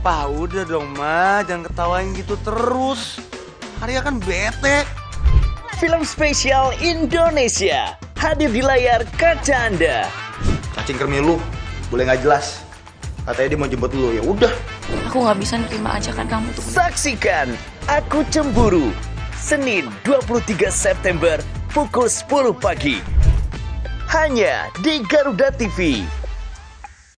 Pa, udah dong, Ma. Jangan ketawain gitu terus. Arya kan bete. Film spesial Indonesia hadir di layar kaca Anda. Cacing kermi lu, boleh nggak jelas. Katanya dia mau jemput lu, ya udah. Aku nggak bisa nerima ajakan kamu tuh. Saksikan Aku Cemburu Senin 23 September pukul 10 pagi. Hanya di Garuda TV.